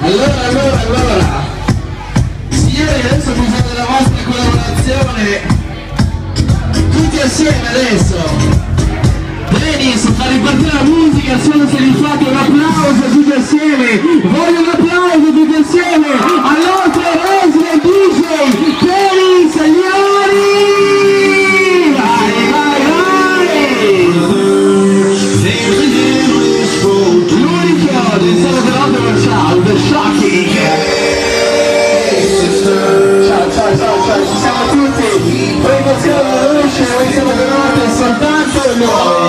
Allora, allora, allora, signori, adesso bisogna della vostra collaborazione. Assieme adesso. Denis, fa ripartire la musica, solo se li fate un applauso tutti assieme. Voglio un applauso tutti assieme al nostro resident DJ, Denis Agliari. Vai, vai, vai. L'unico. Ciao, ciao, ciao, ciao, ci siamo tutti. Soltanto noi.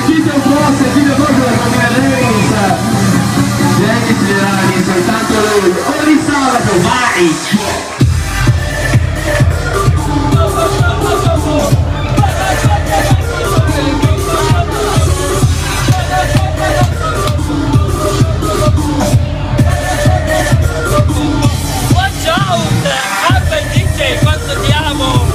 sentite un po', sentite proprio la famiglia Lenz Geni generali, soltanto lui oh, Ogni sabato, vai! Watch out! Apple DJ, quanto ti amo!